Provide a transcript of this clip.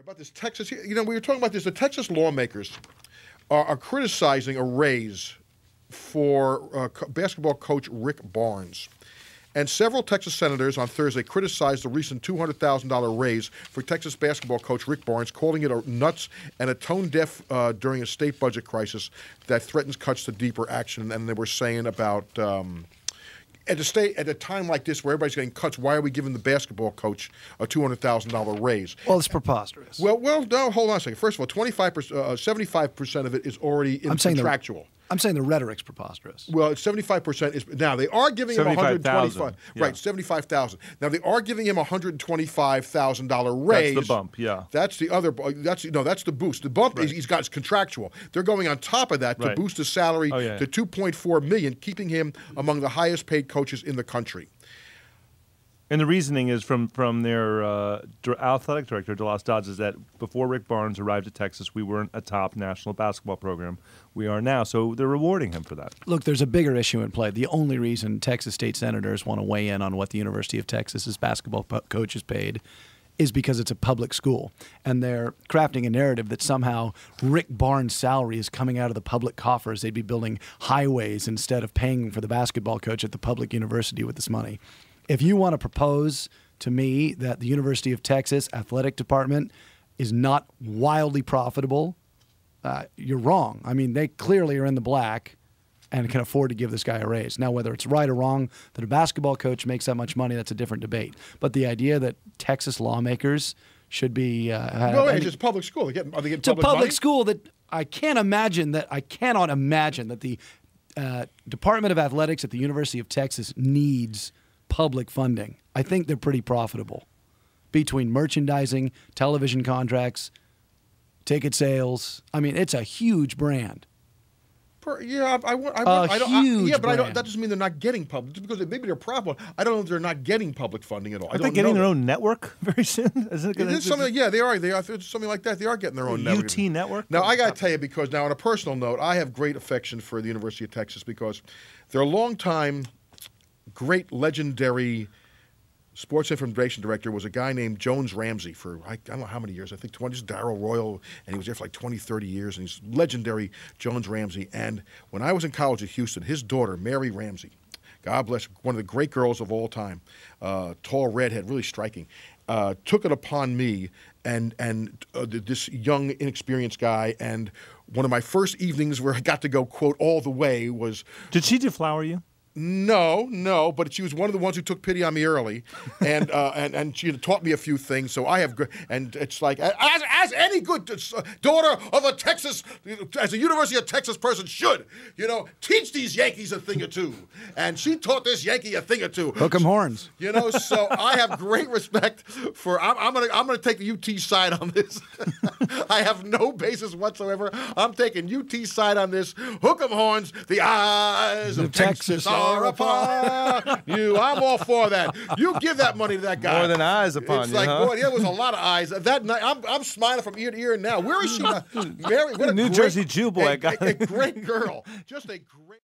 About this Texas, you know, we were talking about this. The Texas lawmakers are, are criticizing a raise for uh, co- basketball coach Rick Barnes. And several Texas senators on Thursday criticized the recent $200,000 raise for Texas basketball coach Rick Barnes, calling it a nuts and a tone deaf uh, during a state budget crisis that threatens cuts to deeper action. And they were saying about. Um, at a state at a time like this where everybody's getting cuts, why are we giving the basketball coach a two hundred thousand dollar raise? Well, it's preposterous. Well, well, no, hold on a second. First of all, twenty five percent, uh, seventy five percent of it is already in I'm saying contractual. I'm saying the rhetoric's preposterous. Well, seventy-five percent is now they are giving him one hundred 75,000, twenty-five. yeah. Right, seventy-five thousand. Now they are giving him a hundred twenty-five thousand dollar raise. That's the bump, yeah. That's the other. That's no, that's the boost. The bump is he's got is contractual. They're going on top of that to boost his salary Oh, yeah. to two point four million, keeping him among the highest-paid coaches in the country. And the reasoning is from from their uh, athletic director, DeLoss Dodds, is that before Rick Barnes arrived at Texas, we weren't a top national basketball program. We are now, so they're rewarding him for that. Look, there's a bigger issue in play. The only reason Texas state senators want to weigh in on what the University of Texas's basketball coach is paid is because it's a public school. And they're crafting a narrative that somehow Rick Barnes' salary is coming out of the public coffers. They'd be building highways instead of paying for the basketball coach at the public university with this money. If you want to propose to me that the University of Texas athletic department is not wildly profitable, uh, you're wrong. I mean, they clearly are in the black and can afford to give this guy a raise. Now, whether it's right or wrong that a basketball coach makes that much money, that's a different debate. But the idea that Texas lawmakers should be uh, No, it's just public school. They get, are they getting it's a public, public money? school that I can't imagine that I cannot imagine that the uh, Department of Athletics at the University of Texas needs public funding. I think they're pretty profitable between merchandising, television contracts, ticket sales. I mean, it's a huge brand. Per- yeah, I, I, want- I, A want- I don't. I- huge yeah, but I don't. That doesn't mean they're not getting public. Just because maybe they're profitable, I don't know if they're not getting public funding at all. I Are they getting know their that. own network very soon? Is it It gonna, is something, yeah, they are. They are something like that. They are getting their own network. UT network? Now, I got to tell you, because now, on a personal note, I have great affection for the University of Texas because their longtime, great, legendary sports information director was a guy named Jones Ramsey for I, I don't know how many years. I think 20. This is Darrell Royal, and he was there for like 20, 30 years, and he's legendary Jones Ramsey. And when I was in college at Houston, his daughter, Mary Ramsey, God bless, one of the great girls of all time, uh, tall redhead, really striking, uh, took it upon me and and uh, this young, inexperienced guy. And one of my first evenings where I got to go quote all the way was Did she deflower you? No, no, but she was one of the ones who took pity on me early, and uh, and and she taught me a few things. So I have, gr- and it's like as, as any good uh, daughter of a Texas, as a University of Texas person should, you know, teach these Yankees a thing or two. And she taught this Yankee a thing or two. Hook 'em horns. You know, so I have great respect for. I'm, I'm gonna I'm gonna take the UT side on this. I have no basis whatsoever. I'm taking UT side on this. Hook 'em horns. The eyes of The Texas Texas are upon you. I'm all for that. You give that money to that guy. More than eyes upon it's you, like, huh? boy, there was a lot of eyes. That night, I'm, I'm smiling from ear to ear now. Where is she? Mary, what a New great- Jersey Jew boy a- got a, a great girl. Just a great.